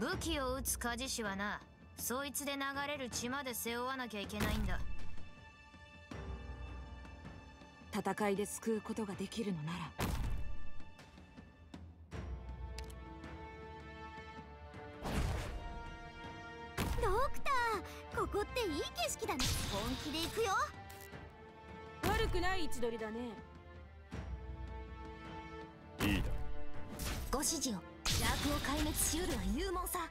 武器を撃つ鍛冶師はなそいつで流れる血まで背負わなきゃいけないんだ。戦いで救うことができるのなら。ドクターここっていい景色だね。本気で行くよ。悪くない位置取りだね。いいだ。ご指示を邪悪を壊滅しうるは勇猛さ。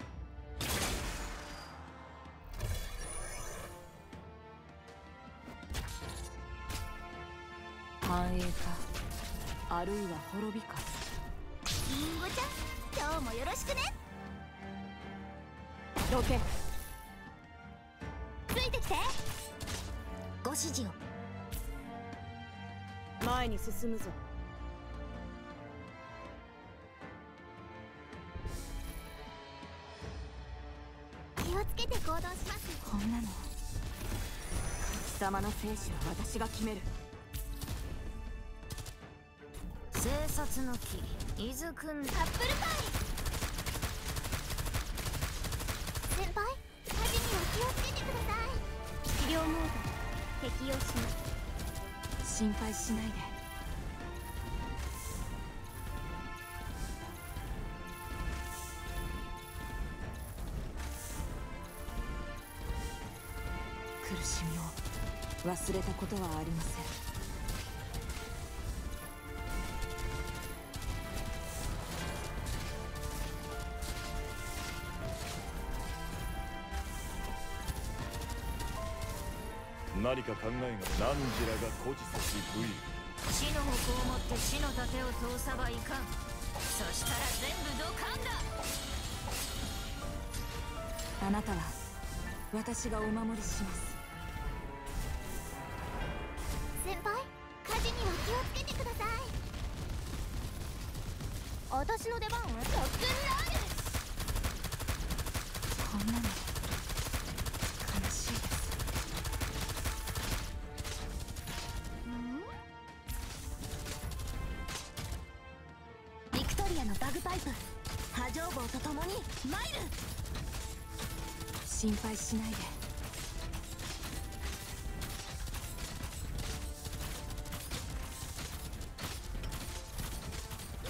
繁栄か。あるいは滅びか。リンゴちゃん今日もよろしくね。どけ。ついてきて。ご指示を。前に進むぞつけて行動します。こんなの。貴様の生死は私が決める。生殺の木伊豆くんカップルパイ先輩火事には気をつけてください。治療モード適用します。心配しないで苦しみを忘れたことはありません。何か考えが何時らが孤児せし武勇死の矛を持って死の盾を通さばいかん。そしたら全部ドカンだ。あなたは私がお守りします私の出番はロックンロールこんなの悲しいです。ビクトリアのバグパイプ波状棒と共にマイル心配しないで。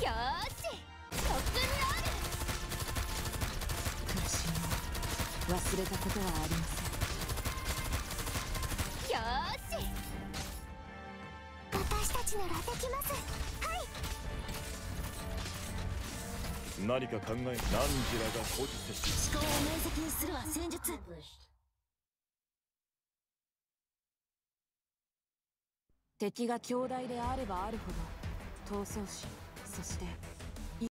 よーし忘れたことはありませんよし。私たちならできますはい何か考え何時らが孤児せし思考を明晰にするは戦術敵が強大であればあるほど闘争心そして